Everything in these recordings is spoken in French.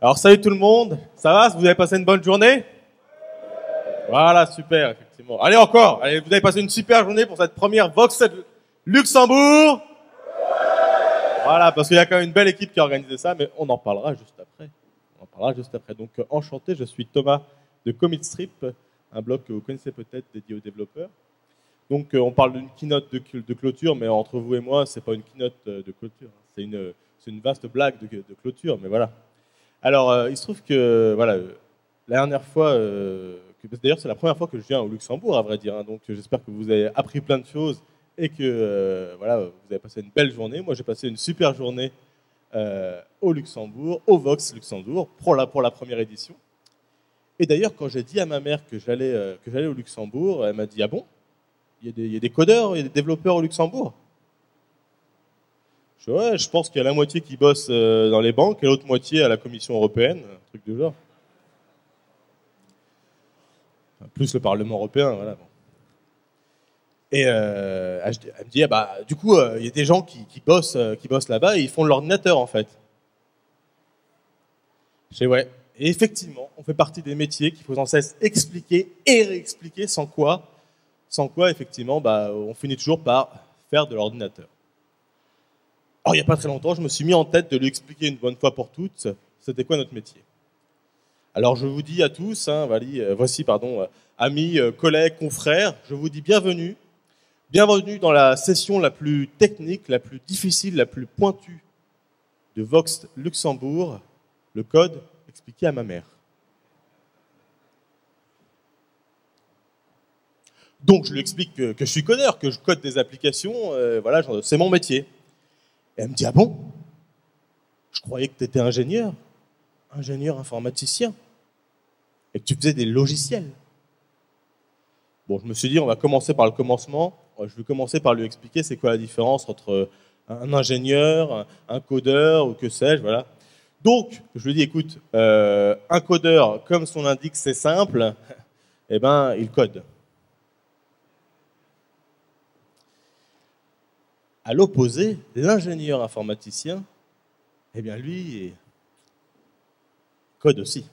Alors salut tout le monde, ça va? Vous avez passé une bonne journée? Voilà, super, effectivement. Allez encore, allez, vous avez passé une super journée pour cette première Vox Luxembourg Voilà, parce qu'il y a quand même une belle équipe qui a organisé ça, mais on en parlera juste après. On en parlera juste après. Donc euh, enchanté, je suis Thomas de Commit Strip, un blog que vous connaissez peut-être dédié aux développeurs. Donc euh, on parle d'une keynote de, clôture, mais entre vous et moi, c'est pas une keynote euh, de clôture, hein. c'est une, vaste blague de, clôture, mais voilà. Alors euh, il se trouve que voilà, la dernière fois, d'ailleurs c'est la première fois que je viens au Luxembourg, à vrai dire, hein. donc j'espère que vous avez appris plein de choses et que voilà, vous avez passé une belle journée. Moi j'ai passé une super journée au Luxembourg, au Vox Luxembourg, pour la, pour la première édition. Et d'ailleurs, quand j'ai dit à ma mère que j'allais que j'allais au Luxembourg, elle m'a dit ah bon? Il y, a des, codeurs, il y a des développeurs au Luxembourg? Je, ouais, je pense qu'il y a la moitié qui bosse euh, dans les banques et l'autre moitié à la Commission européenne, un truc du genre. plus le Parlement européen, voilà. Et euh, elle me dit, ah bah, du coup, euh, il y a des gens qui, bossent, là-bas et ils font de l'ordinateur en fait. Je dis ouais. Et effectivement, on fait partie des métiers qu'il faut sans cesse expliquer et réexpliquer, sans quoi sans quoi, effectivement, bah, on finit toujours par faire de l'ordinateur. Alors, il n'y a pas très longtemps, je me suis mis en tête de lui expliquer une bonne fois pour toutes, c'était quoi notre métier. Alors, je vous dis à tous, hein, euh, voici, pardon, euh, amis, euh, collègues, confrères, je vous dis bienvenue. Bienvenue dans la session la plus technique, la plus difficile, la plus pointue de Vox Luxembourg, le code expliqué à ma mère. Donc je lui explique que, je suis codeur, que je code des applications, voilà, c'est mon métier. Et elle me dit ah bon? Je croyais que tu étais ingénieur, ingénieur informaticien, et que tu faisais des logiciels. Bon, je me suis dit on va commencer par le commencement. Je vais commencer par lui expliquer c'est quoi la différence entre un ingénieur, un codeur ou que sais-je, voilà. Donc, je lui dis, écoute, euh, un codeur, comme son indique, c'est simple, eh ben, il code. À l'opposé, l'ingénieur informaticien, eh bien lui, code aussi.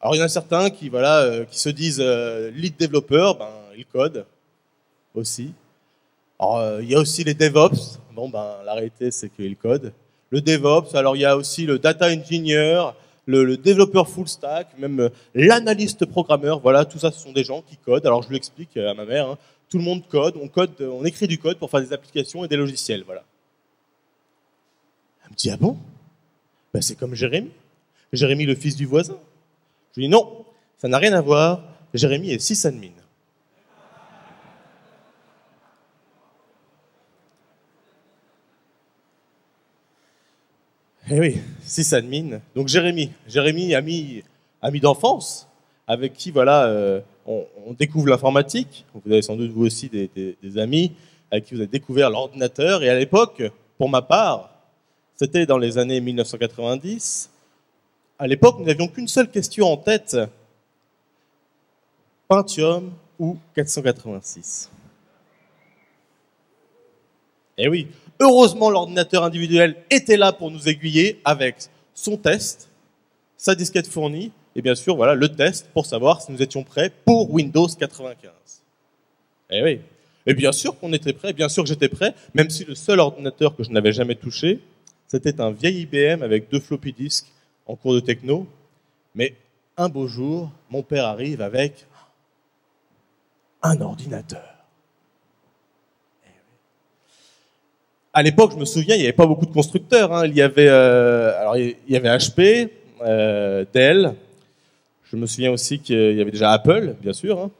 Alors il y en a certains qui, euh, qui se disent euh, lead développeur, ben, ils codent aussi. Alors, euh, il y a aussi les DevOps. Bon, ben, la réalité, c'est qu'ils codent. Le DevOps, alors il y a aussi le data engineer, le, développeur full stack, même l'analyste programmeur. Voilà, tout ça, ce sont des gens qui codent. Alors, je lui explique à ma mère. Hein, tout le monde code, on code, on écrit du code pour faire des applications et des logiciels, voilà. Elle me dit ah bon? Ben, c'est comme Jérémy. Jérémy le fils du voisin. Je lui dis non, ça n'a rien à voir. Jérémy est sysadmin. Eh oui, sysadmin. Donc Jérémy, Jérémy ami, ami d'enfance, avec qui voilà, euh, on, découvre l'informatique. Vous avez sans doute vous aussi des, amis avec qui vous avez découvert l'ordinateur. Et à l'époque, pour ma part, c'était dans les années 1990. À l'époque, nous n'avions qu'une seule question en tête Pentium ou 486 Eh oui, heureusement, l'ordinateur individuel était là pour nous aiguiller avec son test, sa disquette fournie et bien sûr, voilà le test pour savoir si nous étions prêts pour Windows 95. Eh oui. Et bien sûr qu'on était prêts, bien sûr que j'étais prêt, même si le seul ordinateur que je n'avais jamais touché, c'était un vieil IBM avec deux floppy disks en cours de techno. Mais un beau jour, mon père arrive avec un ordinateur. Eh à l'époque, je me souviens, il n'y avait pas beaucoup de constructeurs. Hein. Il y avait, euh, alors il y avait HP, euh, Dell, je me souviens aussi qu'il y avait déjà Apple, bien sûr. Hein.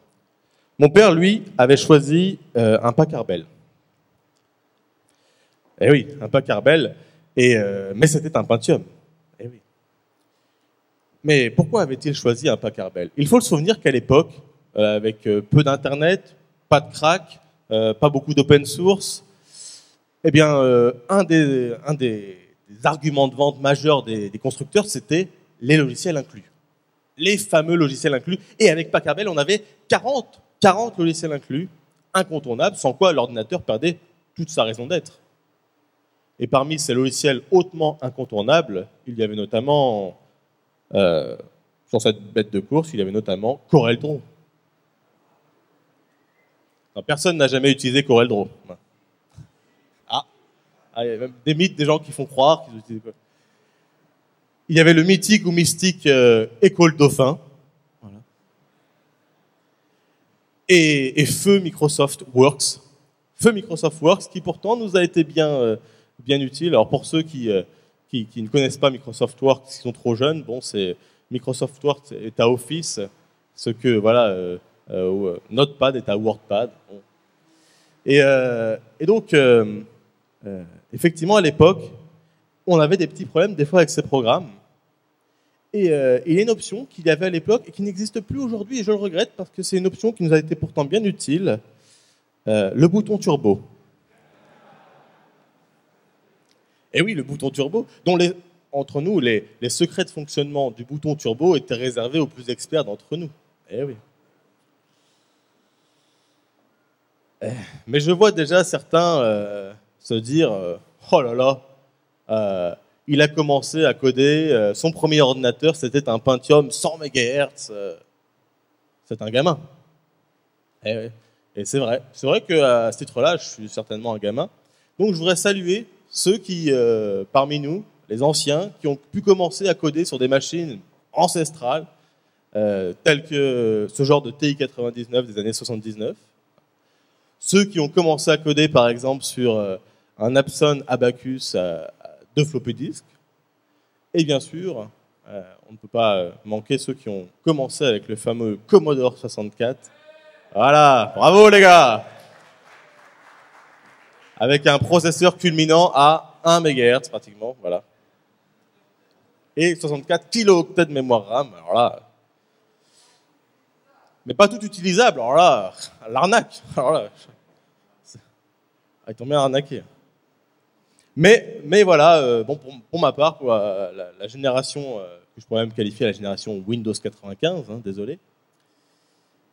Mon père, lui, avait choisi euh, un Packard Bell. Eh oui, un Packard Bell, et, euh, mais c'était un Pentium. Eh oui. Mais pourquoi avait-il choisi un Packard Bell Il faut le souvenir qu'à l'époque, euh, avec peu d'internet, pas de crack, pas beaucoup d'open source, eh bien, un, des, un des, arguments de vente majeurs des constructeurs, c'était les logiciels inclus les fameux logiciels inclus. Et avec Packard on avait 40, 40 logiciels inclus, incontournables, sans quoi l'ordinateur perdait toute sa raison d'être. Et parmi ces logiciels hautement incontournables, il y avait notamment, euh, sur cette bête de course, il y avait notamment CorelDRAW. personne n'a jamais utilisé CorelDRAW. Ah, ah, il y a même des mythes, des gens qui font croire qu'ils utilisent Il y avait le mythique ou mystique euh, École Dauphin. Et, feu Microsoft Works. Feu Microsoft Works qui pourtant nous a été bien, euh, bien utile. Alors pour ceux qui, euh, qui, qui, ne connaissent pas Microsoft Works, qui sont trop jeunes, bon, c'est Microsoft Works est à Office, ce que voilà, Notepad est à WordPad. Et, donc, effectivement, à l'époque, on avait des petits problèmes des fois avec ces programmes. Et il y a une option qu'il y avait à l'époque et qui n'existe plus aujourd'hui, et je le regrette parce que c'est une option qui nous a été pourtant bien utile, le bouton turbo. Et oui, le bouton turbo, dont les, entre nous, les, secrets de fonctionnement du bouton turbo étaient réservés aux plus experts d'entre nous. Eh oui. Eh, mais je vois déjà certains euh, se dire euh, Oh là là, euh, il a commencé à coder, euh, son premier ordinateur c'était un Pentium 100 MHz. Euh, c'est un gamin. Eh. Et c'est vrai. C'est vrai qu'à ce titre-là, je suis certainement un gamin. Donc je voudrais saluer ceux qui, euh, parmi nous, les anciens, qui ont pu commencer à coder sur des machines ancestrales, telles que ce genre de TI-99 des années 79. Ceux qui ont commencé à coder, par exemple, sur un Epson Abacus à, deux floppy disques. Et bien sûr, euh, on ne peut pas manquer ceux qui ont commencé avec le fameux Commodore 64. Voilà, bravo les gars avec un processeur culminant à 1 MHz pratiquement, voilà. Et 64 kilooctets de mémoire RAM, alors. Mais pas tout utilisable, alors là, l'arnaque. Alors là, ah, ils. Mais, voilà, euh, bon, pour, ma part, pour la, la, génération euh, que je pourrais même qualifier la génération Windows 95, hein, désolé,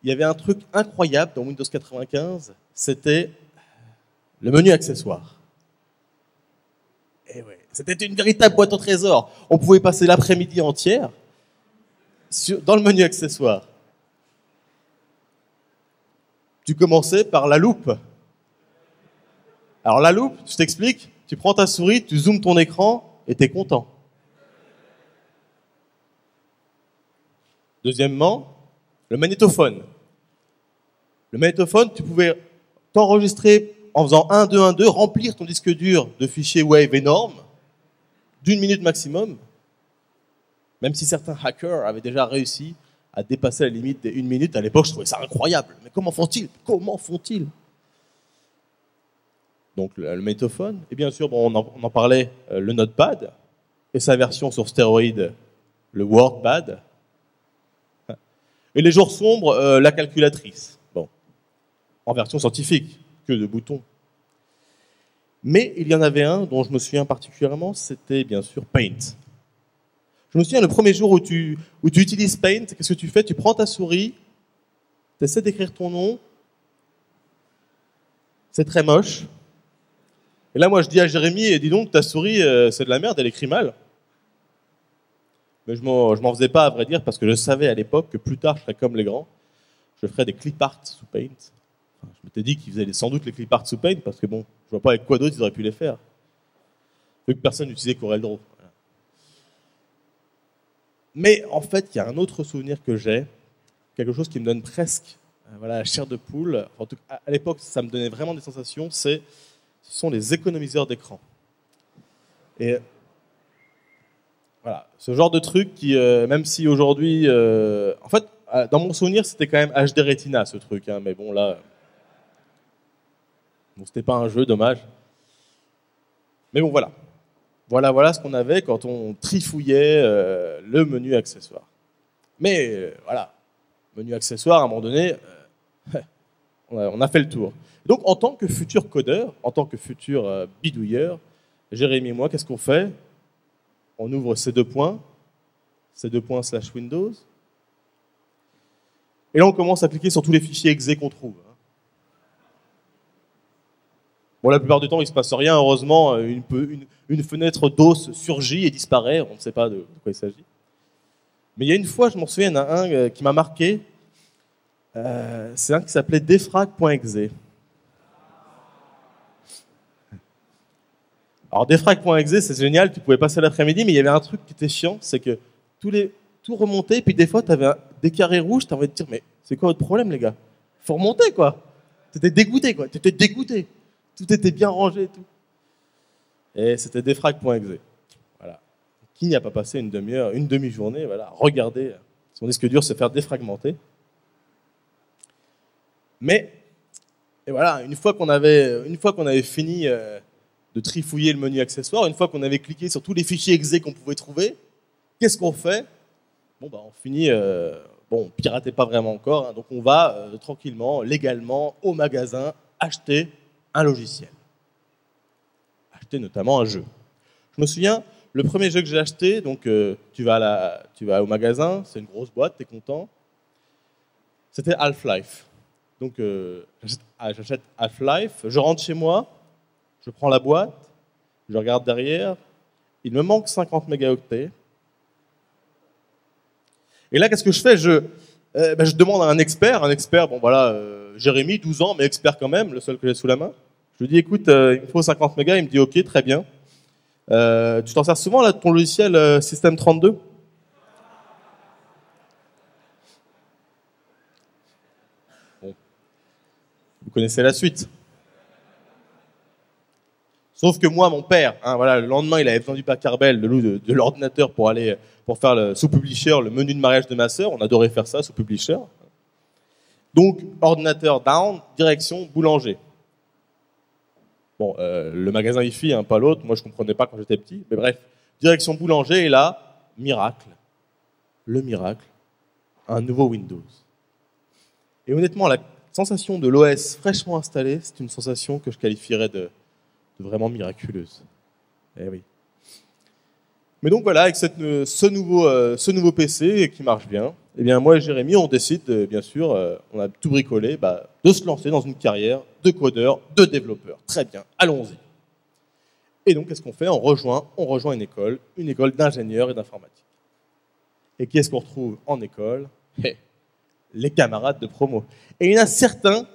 il y avait un truc incroyable dans Windows 95, c'était le menu accessoire. Eh c'était une véritable boîte au trésor. On pouvait passer l'après-midi entière dans le menu accessoire. Tu commençais par la loupe. Alors la loupe, je t'explique, tu prends ta souris, tu zoomes ton écran et tu es content. Deuxièmement, le magnétophone. Le magnétophone, tu pouvais t'enregistrer en faisant 1, 2, 1, 2, remplir ton disque dur de fichiers Wave énormes, d'une minute maximum, même si certains hackers avaient déjà réussi à dépasser la limite des une minute, à l'époque, je trouvais ça incroyable. Mais comment font-ils? Comment font-ils? Donc le, métophone, et bien sûr, bon, on, en, parlait, euh, le Notepad, et sa version sur stéroïde, le WordPad. Et les jours sombres, euh, la calculatrice. Bon, en version scientifique de boutons. Mais il y en avait un dont je me souviens particulièrement, c'était bien sûr Paint. Je me souviens le premier jour où tu, où tu utilises Paint, qu'est-ce que tu fais? Tu prends ta souris, tu essaies d'écrire ton nom, c'est très moche. Et là, moi, je dis à Jérémy, dis donc, ta souris, euh, c'est de la merde, elle écrit mal. Mais je m'en faisais pas, à vrai dire, parce que je savais à l'époque que plus tard, je serais comme les grands. Je ferais des clip art sous Paint. Je m'étais dit qu'ils faisaient sans doute les clip art sous Paint parce que bon, je vois pas avec quoi d'autre ils auraient pu les faire. Vu que personne n'utilisait CorelDRAW. Mais en fait, il y a un autre souvenir que j'ai, quelque chose qui me donne presque euh, voilà, la chair de poule. En tout cas, à l'époque, ça me donnait vraiment des sensations. C'est, ce sont les économiseurs d'écran. Et voilà, ce genre de truc qui, euh, même si aujourd'hui, euh, en fait, dans mon souvenir, c'était quand même HD Retina ce truc, hein, mais bon là, Bon, c'était pas un jeu, dommage. Mais bon, voilà. Voilà, voilà ce qu'on avait quand on trifouillait euh, le menu accessoire. Mais euh, voilà, menu accessoire, à un moment donné, euh, on, a, fait le tour. Donc, en tant que futur codeur, en tant que futur euh, bidouilleur, Jérémy et moi, qu'est-ce qu'on fait? On ouvre ces deux points, ces deux points slash Windows, et là, on commence à cliquer sur tous les fichiers exe qu'on trouve. Bon, la plupart du temps, il se passe rien. Heureusement, une, une, fenêtre d'os surgit et disparaît. On ne sait pas de, quoi il s'agit. Mais il y a une fois, je m'en souviens, il y en a un euh, qui m'a marqué. Euh, c'est un qui s'appelait defrag.exe. Alors defrag.exe, c'est génial, tu pouvais passer l'après-midi, mais il y avait un truc qui était chiant, c'est que tous les, tout remontait, puis des fois, tu avais des carrés rouges, tu avais de dire, mais c'est quoi votre problème, les gars? Faut remonter, quoi. Tu étais dégoûté, quoi. Tu étais dégoûté. Tout était bien rangé et tout. Et c'était defrag.exe. Voilà. Qui n'y a pas passé une demi-heure, une demi-journée, voilà, regarder son disque dur se faire défragmenter. Mais, voilà, une fois qu'on avait, fini euh, de trifouiller le menu accessoire, une fois qu'on avait cliqué sur tous les fichiers exe qu'on pouvait trouver, qu'est-ce qu'on fait? Bon, bah, on finit, euh, bon, piratez pas vraiment encore, hein, donc on va euh, tranquillement, légalement, au magasin, acheter un logiciel. Acheter notamment un jeu. Je me souviens, le premier jeu que j'ai acheté, donc euh, tu, vas tu vas au magasin, c'est une grosse boîte, tu es content. C'était Half-Life. Donc euh, j'achète Half-Life, je rentre chez moi, je prends la boîte, je regarde derrière, il me manque 50 mégaoctets. Et là, qu'est-ce que je fais? Euh, ben, je, demande à un expert, un expert, bon voilà, euh, Jérémy, 12 ans, mais expert quand même, le seul que j'ai sous la main. Je lui dis, écoute, il me faut 50 mégas, il me dit, ok, très bien. tu t'en sers souvent là de ton logiciel System32 Vous connaissez la suite. Sauf que moi, mon père, hein, voilà, le lendemain, il avait besoin du pack Arbel, de, de l'ordinateur pour aller pour faire le, sous Publisher le menu de mariage de ma sœur. On adorait faire ça sous Publisher. Donc, ordinateur down, direction boulanger. Bon, euh, le magasin IFI, hein, pas l'autre. Moi, je comprenais pas quand j'étais petit. Mais bref, direction boulanger. Et là, miracle. Le miracle. Un nouveau Windows. Et honnêtement, la sensation de l'OS fraîchement installé, c'est une sensation que je qualifierais de vraiment miraculeuse. Eh. Mais donc voilà, avec euh, ce, nouveau, euh, PC qui marche bien, eh bien moi et Jérémy, on décide, bien sûr, euh, on a tout bricolé, bah, de se lancer dans une carrière de codeur, de développeur. Très bien, allons-y. Et donc, qu'est-ce qu'on fait? On rejoint, une école, une école d'ingénieurs et d'informatique. Et qui est-ce qu'on retrouve en école? Les camarades de promo. Et il y en a certains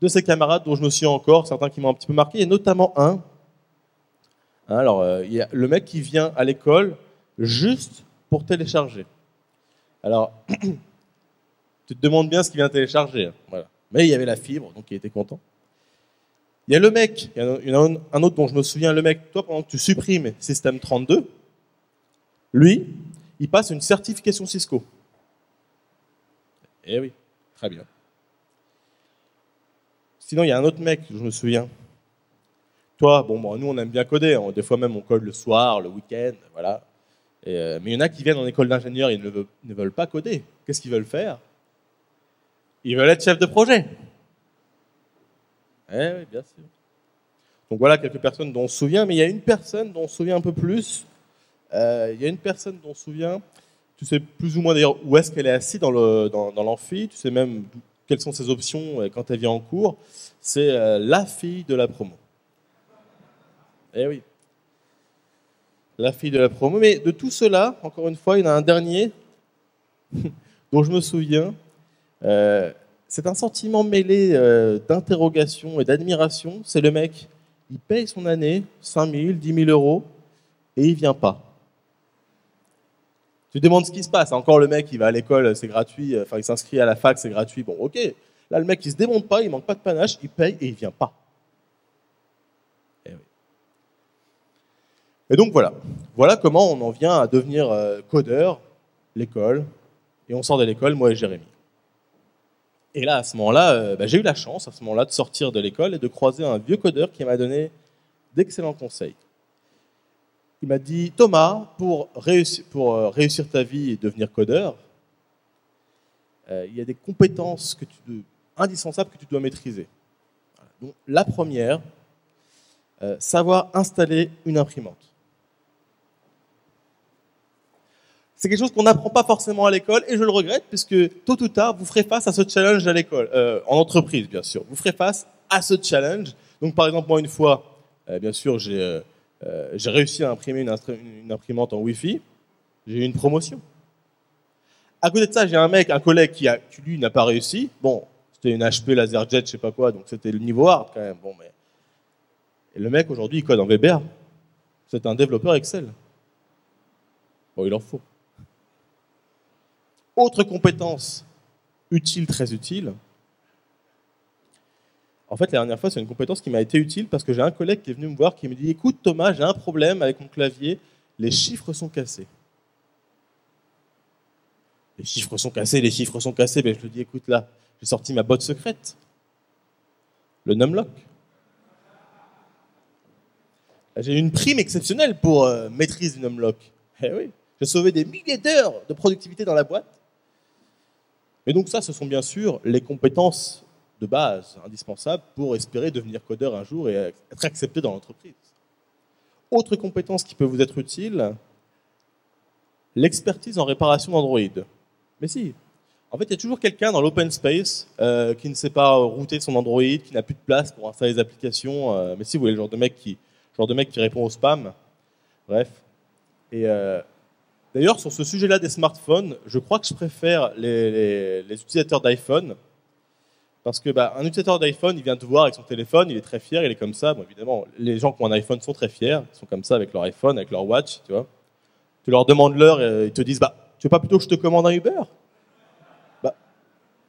de ces camarades dont je me souviens encore, certains qui m'ont un petit peu marqué, et notamment un. Hein, alors, euh, il y a le mec qui vient à l'école juste pour télécharger. Alors, tu te demandes bien ce qu'il vient télécharger. Hein. Mais il y avait la fibre, donc il était content. Il y a le mec, il y en a un autre dont je me souviens, le mec, toi, pendant que tu supprimes Système 32, lui, il passe une certification Cisco. Eh oui, très bien. Sinon, il y a un autre mec, je me souviens. Toi, bon, nous, on aime bien coder. Hein. Des fois même, on code le soir, le week-end, voilà. Euh, mais il y en a qui viennent en école d'ingénieur, ils ne veulent, pas coder. Qu'est-ce qu'ils veulent faire? Ils veulent être chef de projet. Eh oui, bien sûr. Donc voilà quelques personnes dont on se souvient, mais il y a une personne dont on se souvient un peu plus. Euh, il y a une personne dont on se souvient, tu sais plus ou moins d'ailleurs où est-ce qu'elle est assise dans l'amphi, tu sais même quelles sont ses options euh, quand elle vient en cours, c'est euh, la fille de la promo. Eh oui. La fille de la promo. Mais de tout cela, encore une fois, il y en a un dernier dont je me souviens. Euh, c'est un sentiment mêlé d'interrogation et d'admiration. C'est le mec, il paye son année, 5 000, 10 000 euros, et il vient pas. Tu demandes ce qui se passe. Encore le mec, il va à l'école, c'est gratuit. Enfin, il s'inscrit à la fac, c'est gratuit. Bon, ok. Là, le mec, il se démonte pas, il manque pas de panache, il paye et il vient pas. Et, eh et donc voilà. Voilà comment on en vient à devenir euh, codeur, l'école. Et on sort de l'école, moi et Jérémy. Et là, à ce moment-là, euh, bah, j'ai eu la chance, à ce moment-là, de sortir de l'école et de croiser un vieux codeur qui m'a donné d'excellents conseils il m'a dit Thomas, pour euh, réussir ta vie et devenir codeur, euh, il y a des compétences indispensables que tu dois maîtriser. Donc, la première, euh, savoir installer une imprimante. C'est quelque chose qu'on n'apprend pas forcément à l'école et je le regrette puisque tôt ou tard, vous ferez face à ce challenge à l'école, en entreprise bien sûr. Vous ferez face à ce challenge Donc par exemple, moi une fois, bien sûr, j'ai euh, j'ai réussi à imprimer une, imprimante en Wi-Fi, j'ai eu une promotion. À côté de ça, j'ai un mec, un collègue qui, lui n'a pas réussi. Bon, c'était une HP LaserJet, je sais pas quoi, donc c'était le niveau hard quand même. Bon, mais le mec aujourd'hui, il code en VBA. C'est un développeur Excel. Bon, il en faut. Autre compétence utile, très utile. En fait, la dernière fois, c'est une compétence qui m'a été utile parce que j'ai un collègue qui est venu me voir qui me dit Écoute, Thomas, j'ai un problème avec mon clavier, les chiffres sont cassés. Les chiffres sont cassés, les chiffres sont cassés. Mais ben, je lui dis Écoute, là, j'ai sorti ma botte secrète, le numlock. J'ai eu une prime exceptionnelle pour euh, maîtrise du numlock. Eh oui, j'ai sauvé des milliers d'heures de productivité dans la boîte. Et donc ça, ce sont bien sûr les compétences de base indispensables pour espérer devenir codeur un jour et être accepté dans l'entreprise. Autre compétence qui peut vous être utile, l'expertise en réparation d'Android. Mais si, en fait, il y a toujours quelqu'un dans l'open space euh, qui ne sait pas router son Android, qui n'a plus de place pour installer des applications. Euh, mais si vous voulez, le genre de mec qui, genre de mec qui répond au spam. Bref. Et euh, d'ailleurs, sur ce sujet-là des smartphones, je crois que je préfère les, utilisateurs d'iPhone. Parce que bah, un utilisateur d'iPhone, il vient te voir avec son téléphone, il est très fier, il est comme ça. Bon, évidemment, les gens qui ont un iPhone sont très fiers, ils sont comme ça avec leur iPhone, avec leur watch, tu vois. Tu leur demandes l'heure et ils te disent, bah, tu veux pas plutôt que je te commande un Uber? Bah.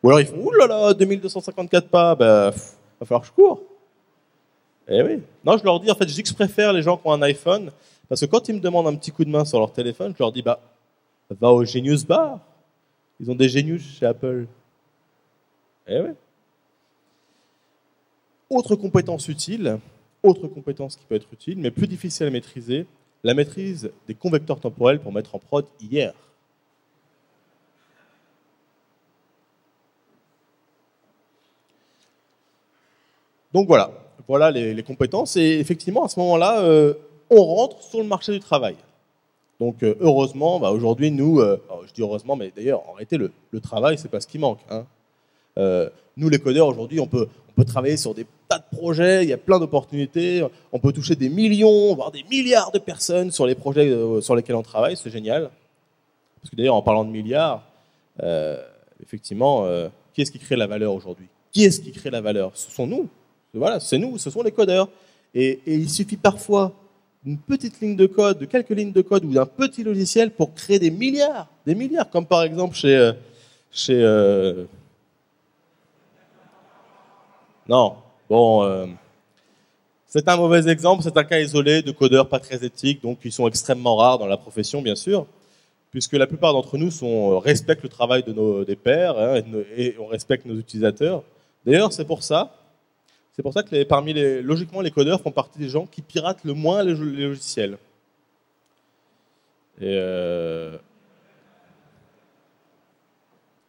Ou alors ils font, oulala, 2254 pas, bah, va falloir que je cours. Eh oui. Non, je leur dis, en fait, je dis que je préfère les gens qui ont un iPhone, parce que quand ils me demandent un petit coup de main sur leur téléphone, je leur dis, bah, va au Genius Bar. Ils ont des Genius chez Apple. Eh oui. Autre compétence utile, autre compétence qui peut être utile, mais plus difficile à maîtriser, la maîtrise des convecteurs temporels pour mettre en prod hier. Donc voilà, voilà les, compétences. Et effectivement, à ce moment-là, euh, on rentre sur le marché du travail. Donc euh, heureusement, bah, aujourd'hui, nous, euh, je dis heureusement, mais d'ailleurs, en réalité, le, travail, c'est pas ce qui manque. Hein. Nous, les codeurs, aujourd'hui, on peut, travailler sur des tas de projets, il y a plein d'opportunités, on peut toucher des millions, voire des milliards de personnes sur les projets sur lesquels on travaille, c'est génial. Parce que d'ailleurs, en parlant de milliards, effectivement, qui est-ce qui crée la valeur aujourd'hui? Qui est-ce qui crée la valeur? Ce sont nous, voilà, c'est nous, ce sont les codeurs. Et, il suffit parfois d'une petite ligne de code, de quelques lignes de code ou d'un petit logiciel pour créer des milliards, des milliards, comme par exemple chez... Euh, euh, Non, bon... Euh, c'est un mauvais exemple, c'est un cas isolé de codeurs pas très éthiques, donc qui sont extrêmement rares dans la profession, bien sûr, puisque la plupart d'entre nous sont, respectent le travail de nos, des pairs hein, et on respecte nos utilisateurs. D'ailleurs, c'est pour ça c'est pour ça que logiquement, les codeurs font partie des gens qui piratent le moins les, logiciels. Et euh,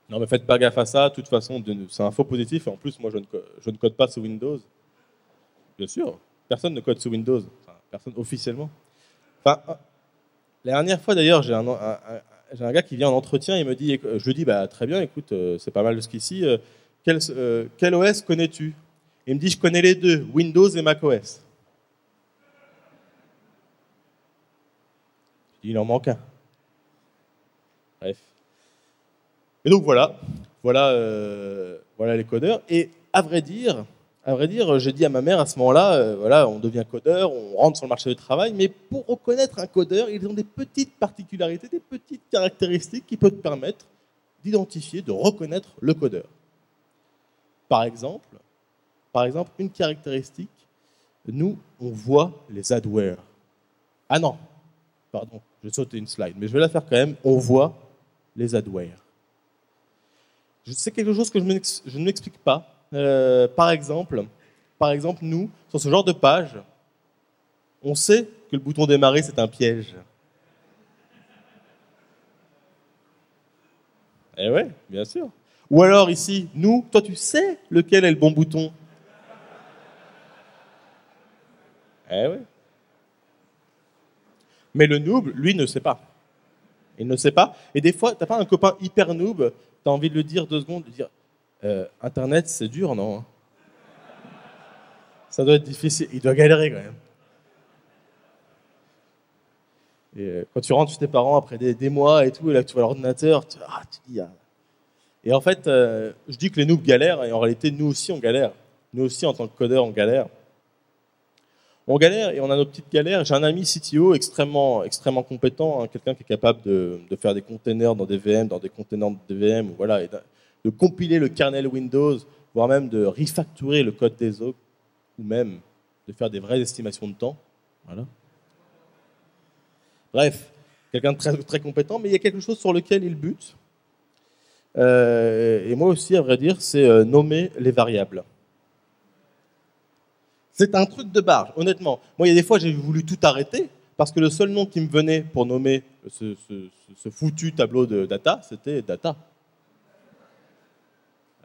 Non, mais faites pas gaffe à ça. De toute façon, c'est un faux positif. En plus, moi, je ne, code, pas sous Windows. Bien sûr, personne ne code sous Windows. personne officiellement. Enfin, la dernière fois, d'ailleurs, j'ai un, gars qui vient en entretien. Il me dit, je lui dis, bah, très bien, écoute, euh, c'est pas mal de ce. Euh, quel, quel OS connais-tu? Il me dit, je connais les deux, Windows et macOS. il en manque un. Bref. Et donc voilà, voilà, euh, voilà les codeurs. Et à vrai dire, à vrai dire, j'ai dit à ma mère à ce moment-là, euh, voilà, on devient codeur, on rentre sur le marché du travail, mais pour reconnaître un codeur, ils ont des petites particularités, des petites caractéristiques qui peuvent permettre d'identifier, de reconnaître le codeur. Par exemple, par exemple, une caractéristique, nous, on voit les adwares. Ah non, pardon, je vais sauter une slide, mais je vais la faire quand même. On voit les adwares. C'est quelque chose que je, ne m'explique pas. Euh, par exemple, par exemple, nous, sur ce genre de page, on sait que le bouton démarrer, c'est un piège. Eh ouais, bien sûr. Ou alors ici, nous, toi tu sais lequel est le bon bouton Eh oui. Mais le noob, lui, ne sait pas. Il ne sait pas. Et des fois, tu n'as pas un copain hyper noob, tu as envie de le dire deux secondes, de dire euh, Internet, c'est dur, non Ça doit être difficile. Il doit galérer quand même. Et euh, quand tu rentres chez tes parents après des, mois et tout, et là tu vois l'ordinateur, tu, ah, tu dis. Ah. Et en fait, euh, je dis que les noobs galèrent, et en réalité, nous aussi on galère. Nous aussi, en tant que codeur, on galère. On galère et on a nos petites galères. J'ai un ami CTO extrêmement, extrêmement compétent, hein, quelqu'un qui est capable de, faire des containers dans des VM, dans des containers de VM, voilà, de, compiler le kernel Windows, voire même de refactorer le code des autres, ou même de faire des vraies estimations de temps. Voilà. Bref, quelqu'un de très, très compétent, mais il y a quelque chose sur lequel il bute. Euh, et moi aussi, à vrai dire, c'est euh, nommer les variables. C'est un truc de barge, honnêtement. Moi, il y a des fois, j'ai voulu tout arrêter parce que le seul nom qui me venait pour nommer ce, foutu tableau de data, c'était data.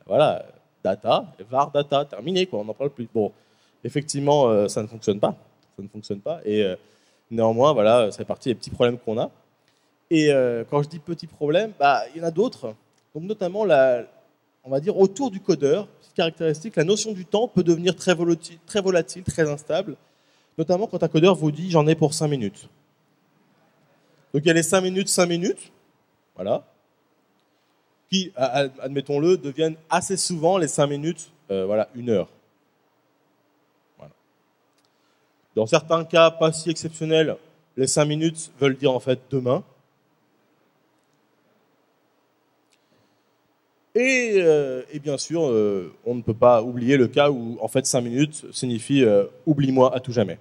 Voilà, data, var data, terminé, quoi, on n'en parle plus. Bon, effectivement, euh, ça ne fonctionne pas. Ça ne fonctionne pas. Et euh, néanmoins, voilà, c'est parti des petits problèmes qu'on a. Et euh, quand je dis petits problèmes, bah, il y en a d'autres. Donc, notamment, la, on va dire, autour du codeur, caractéristique, la notion du temps peut devenir très volatile, très, volatile, très instable, notamment quand un codeur vous dit j'en ai pour 5 minutes. Donc il y a les 5 minutes, 5 minutes, voilà, qui, admettons-le, deviennent assez souvent les 5 minutes, euh, voilà, une heure. Dans certains cas pas si exceptionnels, les 5 minutes veulent dire en fait demain. Euh, et, bien sûr, euh, on ne peut pas oublier le cas où, en fait, 5 minutes signifie euh, oublie-moi à tout jamais.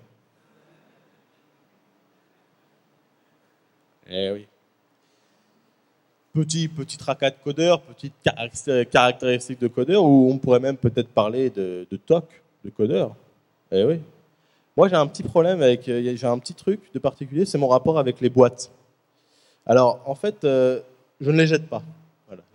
Eh oui. Petit, petit tracas de codeur, petite caractéristique de codeur, où on pourrait même peut-être parler de, TOC, de codeur. Eh oui. Moi, j'ai un petit problème avec, j'ai un petit truc de particulier, c'est mon rapport avec les boîtes. Alors, en fait, je ne les jette pas.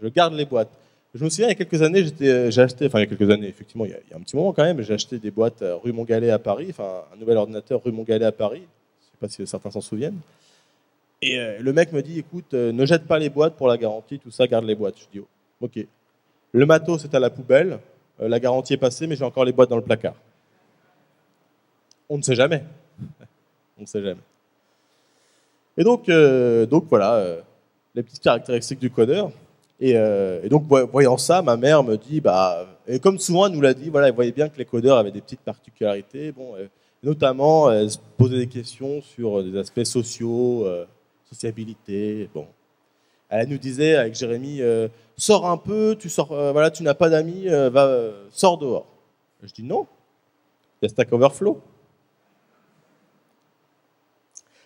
Je garde les boîtes. Je me souviens, il y a quelques années, euh, j'ai enfin il y a quelques années, effectivement, il y, a, un petit moment quand même, j'ai acheté des boîtes rue Montgalet à Paris, un nouvel ordinateur rue Montgalet à Paris, je ne sais pas si certains s'en souviennent. Et euh, le mec me dit, écoute, euh, ne jette pas les boîtes pour la garantie, tout ça, garde les boîtes. Je dis, oh, ok. Le matos c'est à la poubelle, la garantie est passée, mais j'ai encore les boîtes dans le placard. On ne sait jamais. On ne sait jamais. Et donc, donc voilà, les petites caractéristiques du codeur. Euh, et, donc, voyant ça, ma mère me dit, bah, et comme souvent elle nous l'a dit, voilà, elle voyait bien que les codeurs avaient des petites particularités, bon, euh, notamment elle se posait des questions sur des aspects sociaux, euh, sociabilité, bon. Elle nous disait avec Jérémy, sors un peu, tu sors, voilà, tu n'as pas d'amis, va, sors dehors. Je dis non, il y a Stack Overflow.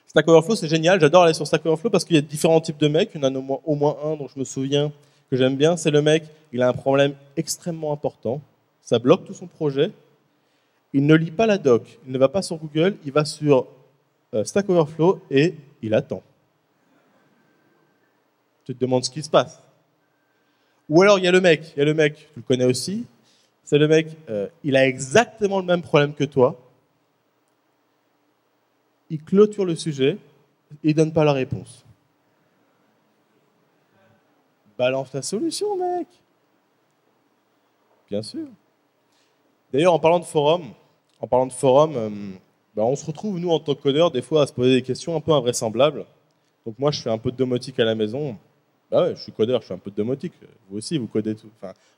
Stack Overflow, c'est génial. J'adore aller sur Stack Overflow parce qu'il y a différents types de mecs. Il y en a au moins, un dont je me souviens que j'aime bien. C'est le mec, il a un problème extrêmement important. Ça bloque tout son projet. Il ne lit pas la doc. Il ne va pas sur Google. Il va sur euh, Stack Overflow et il attend. Tu te demandes ce qui se passe. Ou alors il y a le mec. Il y a le mec, tu le connais aussi. C'est le mec, euh, il a exactement le même problème que toi il clôture le sujet et il donne pas la réponse. Balance la solution, mec. Bien sûr. D'ailleurs, en parlant de forum, euh, bah, on se retrouve nous en tant que codeur des fois à se poser des questions un peu invraisemblables. Donc moi, je fais un peu de domotique à la maison. Bah je suis codeur, je fais un peu de domotique. Vous aussi, vous codez tout.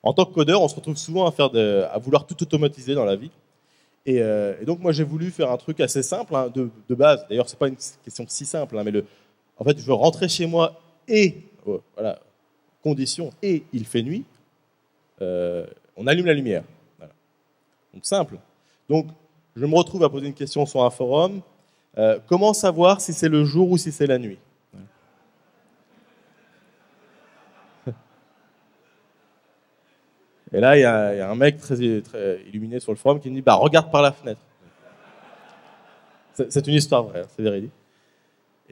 En tant que codeur, on se retrouve souvent à vouloir tout automatiser dans la vie. Euh, et, donc moi j'ai voulu faire un truc assez simple hein, de, base. D'ailleurs c'est pas une question si simple, hein, mais le, en fait je veux rentrer chez moi et oh, voilà condition et il fait nuit. Euh, on allume la lumière. Donc simple. Donc je me retrouve à poser une question sur un forum. Euh, comment savoir si c'est le jour ou si c'est la nuit? Et là, il y, a un mec très, illuminé sur le forum qui me dit bah, Regarde par la fenêtre. C'est une histoire vraie, hein, c'est véridique.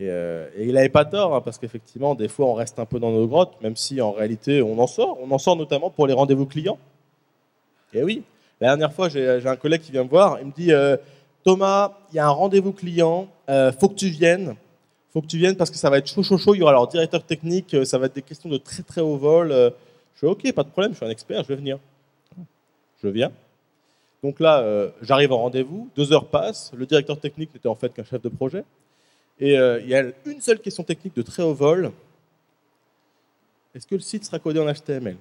Euh, et, il n'avait pas tort, hein, parce qu'effectivement, des fois, on reste un peu dans nos grottes, même si en réalité, on en sort. On en sort notamment pour les rendez-vous clients. Et oui, la dernière fois, j'ai un collègue qui vient me voir, il me dit euh, Thomas, il y a un rendez-vous client, euh, faut que tu viennes. faut que tu viennes parce que ça va être chaud, chaud, chaud. Il y aura leur directeur technique, ça va être des questions de très, très haut vol. Je fais OK, pas de problème, je suis un expert, je vais venir. Je viens. Donc là, euh, j'arrive en rendez-vous, deux heures passent, le directeur technique n'était en fait qu'un chef de projet, et euh, il y a une seule question technique de très haut vol. Est-ce que le site sera codé en HTML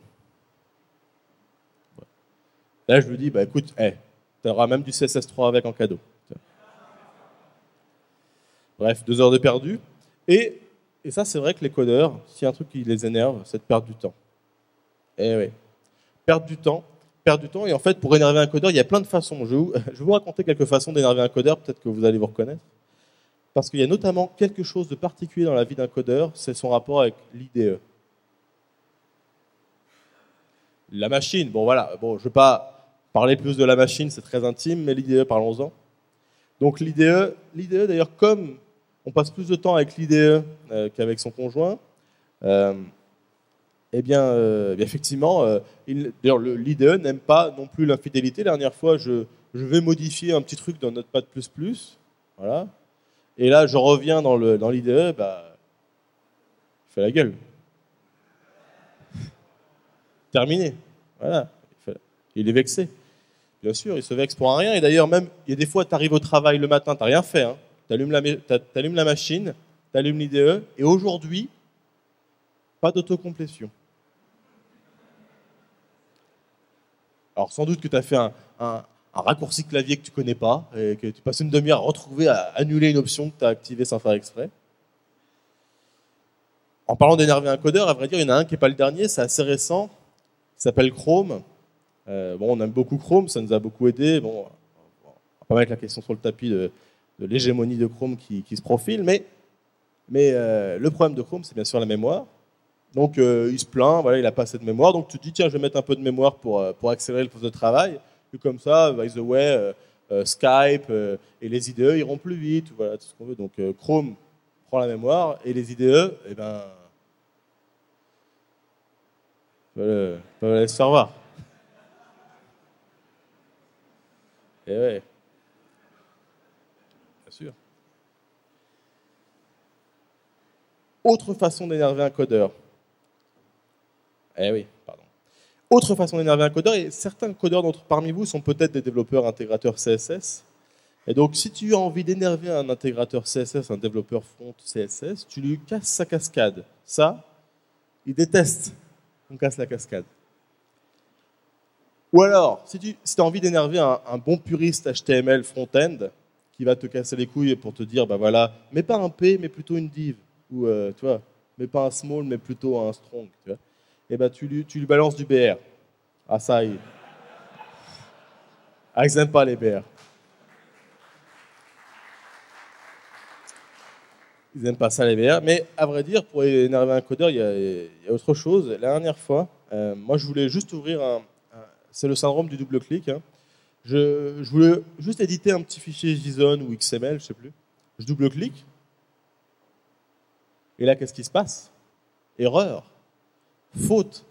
Là, je lui dis, bah écoute, hey, tu auras même du CSS3 avec en cadeau. Bref, deux heures de perdu. Et, et ça, c'est vrai que les codeurs, s'il y a un truc qui les énerve, c'est de perdre du temps. Eh oui. Perdre du temps, perdre du temps. Et en fait, pour énerver un codeur, il y a plein de façons. Je vais vous, raconter quelques façons d'énerver un codeur, peut-être que vous allez vous reconnaître. Parce qu'il y a notamment quelque chose de particulier dans la vie d'un codeur, c'est son rapport avec l'IDE. La machine, bon voilà, je ne vais pas parler plus de la machine, c'est très intime, mais l'IDE, parlons-en. Donc l'IDE, l'IDE d'ailleurs, comme on passe plus de temps avec l'IDE euh, qu'avec son conjoint, euh, eh bien, euh, effectivement, d'ailleurs, l'IDE n'aime pas non plus l'infidélité. La dernière fois, je, vais modifier un petit truc dans Notepad++, voilà, et là, je reviens dans l'IDE, dans bah, il fait la gueule. Terminé. Voilà. Il est vexé. Bien sûr, il se vexe pour rien. Et d'ailleurs, même, il y a des fois, tu arrives au travail le matin, tu n'as rien fait. Hein. Tu allumes, la machine, tu allumes l'IDE, et aujourd'hui, pas d'autocomplétion. Alors, sans doute que tu as fait un, raccourci clavier que tu connais pas et que tu passes une demi-heure à retrouver, à annuler une option que tu as activée sans faire exprès. En parlant d'énerver un codeur, à vrai dire, il y en a un qui n'est pas le dernier, c'est assez récent, il s'appelle Chrome. Euh, on aime beaucoup Chrome, ça nous a beaucoup aidé. Bon, on va pas mettre la question sur le tapis de, l'hégémonie de Chrome qui, se profile, mais, mais euh, le problème de Chrome, c'est bien sûr la mémoire. Donc euh, il se plaint, voilà, il n'a pas assez de mémoire, donc tu te dis, tiens, je vais mettre un peu de mémoire pour, pour accélérer le poste de travail. Et comme ça, by the way, euh, euh, Skype euh, et les IDE iront plus vite, voilà, ce qu'on veut. Donc Chrome prend la mémoire et les IDE, eh ben, peuvent le revoir. Et eh ouais. Bien sûr. Autre façon d'énerver un codeur. Eh oui, pardon. Autre façon d'énerver un codeur, et certains codeurs d'entre parmi vous sont peut-être des développeurs intégrateurs CSS. Et donc, si tu as envie d'énerver un intégrateur CSS, un développeur front CSS, tu lui casses sa cascade. Ça, il déteste qu'on casse la cascade. Ou alors, si tu as envie d'énerver un, bon puriste HTML front-end qui va te casser les couilles pour te dire, bah voilà, mais pas un P, mais plutôt une div. Ou, euh, tu vois, mais pas un small, mais plutôt un strong. Tu vois eh ben, tu, lui, balances du BR. Ah, ça y est. Ah, ils n'aiment pas les BR. Ils n'aiment pas ça, les BR. Mais à vrai dire, pour énerver un codeur, il y a, autre chose. La dernière fois, euh, moi, je voulais juste ouvrir un. c'est le syndrome du double clic. Hein. Je, je, voulais juste éditer un petit fichier JSON ou XML, je ne sais plus. Je double-clique. Et là, qu'est-ce qui se passe? Erreur faute.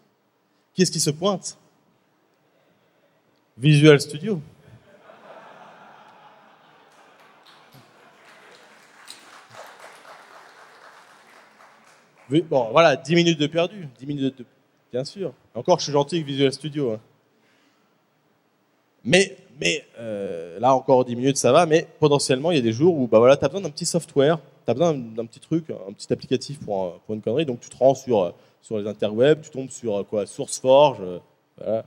Qui est-ce qui se pointe? Visual Studio. Bon, voilà, 10 minutes de perdu. 10 minutes de... Bien sûr. Encore, je suis gentil avec Visual Studio. Hein. Mais, mais euh, là, encore 10 minutes, ça va. Mais potentiellement, il y a des jours où bah, voilà, tu as besoin d'un petit software, tu as besoin d'un petit truc, un petit applicatif pour, une connerie. Donc, tu te rends sur euh, sur les interwebs, tu tombes sur euh, quoi SourceForge, euh,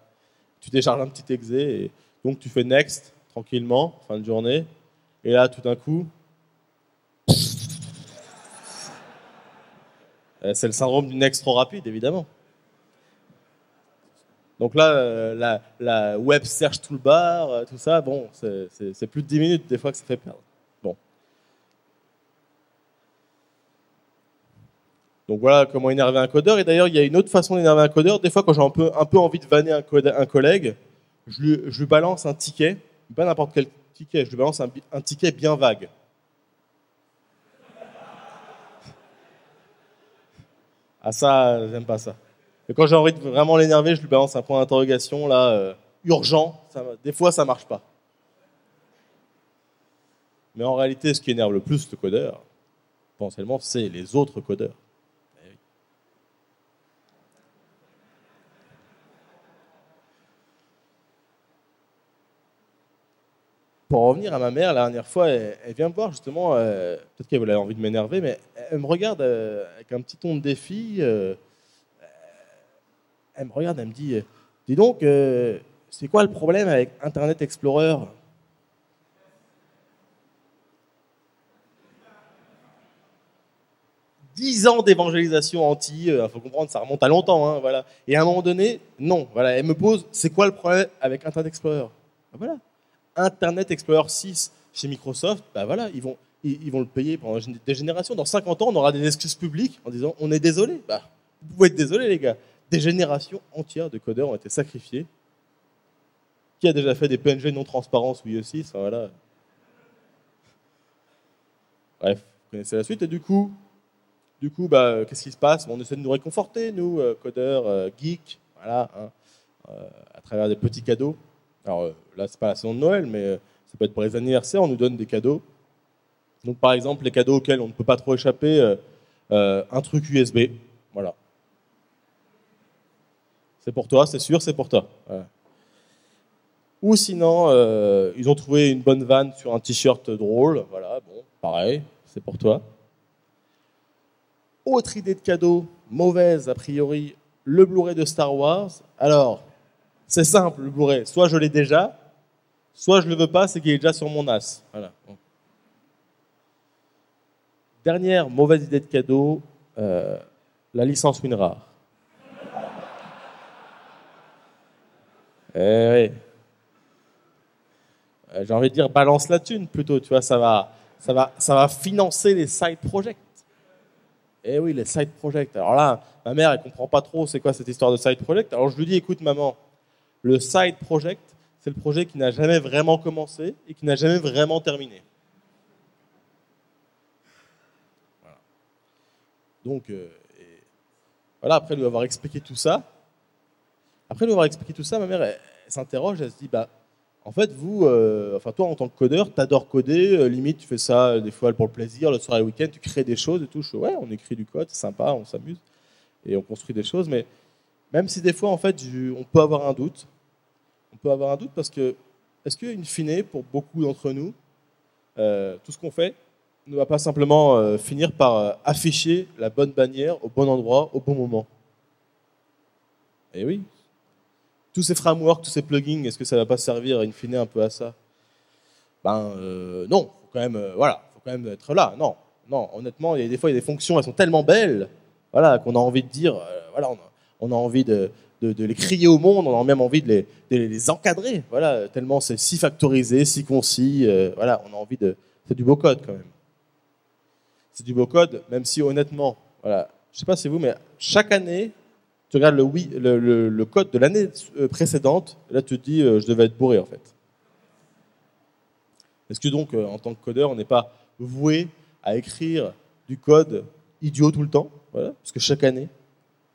tu décharges un petit exe, et donc tu fais next tranquillement, fin de journée, et là tout d'un coup, euh, c'est le syndrome du next trop rapide évidemment. Donc là, la, la, web search toolbar, tout ça, bon, c'est plus de 10 minutes des fois que ça fait perdre. Donc voilà comment énerver un codeur. Et d'ailleurs, il y a une autre façon d'énerver un codeur. Des fois, quand j'ai un peu, un peu envie de vanner un, collègue, je lui, balance un ticket, pas n'importe quel ticket, je lui balance un, ticket bien vague. Ah ça, j'aime pas ça. Et quand j'ai envie de vraiment l'énerver, je lui balance un point d'interrogation, là, euh, urgent. des fois, ça marche pas. Mais en réalité, ce qui énerve le plus le codeur, potentiellement, c'est les autres codeurs. Pour revenir à ma mère, la dernière fois, elle, vient me voir justement, euh, peut-être qu'elle avait envie de m'énerver, mais elle me regarde euh, avec un petit ton de défi. Euh, elle me regarde, elle me dit Dis donc, c'est quoi le problème avec Internet Explorer? Dix ans d'évangélisation anti, il faut comprendre, ça remonte à longtemps, hein, voilà. Et à un moment donné, non, voilà, elle me pose, c'est quoi le problème avec Internet Explorer? Ben Voilà, Internet Explorer 6 chez Microsoft, bah voilà, ils vont, ils, vont le payer pendant des générations. Dans 50 ans, on aura des excuses publiques en disant on est désolé. Bah, vous pouvez être désolé, les gars. Des générations entières de codeurs ont été sacrifiées. Qui a déjà fait des PNG non transparents aussi ça, voilà. Bref, vous connaissez la suite. Et du coup, du coup bah, qu'est-ce qui se passe? On essaie de nous réconforter, nous, euh, codeurs, euh, geeks, voilà, hein, euh, à travers des petits cadeaux. Alors euh, là, c'est pas la saison de Noël, mais euh, ça peut être pour les anniversaires, on nous donne des cadeaux. Donc par exemple, les cadeaux auxquels on ne peut pas trop échapper, euh, un truc USB, voilà. C'est pour toi, c'est sûr, c'est pour toi. Ou sinon, ils ont trouvé une bonne vanne sur un t-shirt drôle, voilà, bon, pareil, c'est pour toi. Autre idée de cadeau, mauvaise a priori, le Blu-ray de Star Wars. Alors, c'est simple, le Blu-ray. Soit je l'ai déjà, soit je ne le veux pas, c'est qu'il est déjà sur mon as. Voilà. Dernière mauvaise idée de cadeau, euh, la licence WinRAR. Eh oui. Euh, j'ai envie de dire balance la thune plutôt, tu vois, ça va, ça va, ça va financer les side projects. Eh oui, les side projects. Alors là, ma mère, elle comprend pas trop c'est quoi cette histoire de side project. Alors je lui dis, écoute maman, le side project, c'est le projet qui n'a jamais vraiment commencé et qui n'a jamais vraiment terminé. Donc, euh, voilà, après lui avoir expliqué tout ça, après lui avoir expliqué tout ça, ma mère, s'interroge, elle se dit, bah, en fait, vous, euh, enfin toi, en tant que codeur, tu adores coder, euh, limite, tu fais ça des fois pour le plaisir, le soir et le week-end, tu crées des choses et tout. Ouais, on écrit du code, c'est sympa, on s'amuse et on construit des choses, mais même si des fois, en fait, on peut avoir un doute, on peut avoir un doute parce que, est-ce qu'une fine, pour beaucoup d'entre nous, euh, tout ce qu'on fait ne va pas simplement euh, finir par euh, afficher la bonne bannière au bon endroit, au bon moment? Eh oui. Tous ces frameworks, tous ces plugins, est-ce que ça ne va pas servir, in fine, un peu à ça? Ben non, faut quand même, voilà, faut quand même être là. Non, non, honnêtement, des fois, il y a des fonctions, elles sont tellement belles, voilà, qu'on a envie de dire, voilà, on a envie de, les crier au monde, on a même envie de les, encadrer. Voilà, tellement c'est si factorisé, si concis. Euh, voilà, on a envie de. C'est du beau code quand même. C'est du beau code, même si honnêtement, voilà, je sais pas si vous, mais chaque année, tu regardes le, code de l'année euh, précédente, là tu te dis, euh, je devais être bourré en fait. Est-ce que donc, en tant que codeur, on n'est pas voué à écrire du code idiot tout le temps? Parce que chaque année,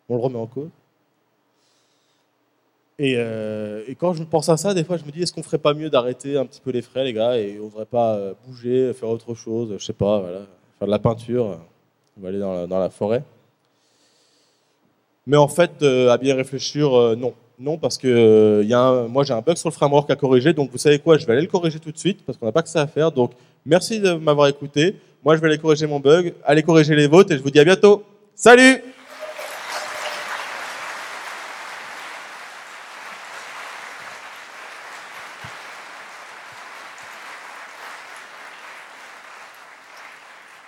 on le remet en cause. Euh, et, quand je pense à ça, des fois, je me dis, est-ce qu'on ferait pas mieux d'arrêter un petit peu les frais, les gars, et on devrait pas euh, bouger, faire autre chose, je sais pas, voilà, faire de la peinture, on va aller dans la, forêt. Mais en fait, euh, à bien réfléchir, non. Non, parce que y a moi j'ai un bug sur le framework à corriger, donc vous savez quoi, je vais aller le corriger tout de suite, parce qu'on n'a pas que ça à faire. Donc merci de m'avoir écouté. Moi je vais aller corriger mon bug, allez corriger les vôtres, et je vous dis à bientôt. Salut